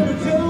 gonna do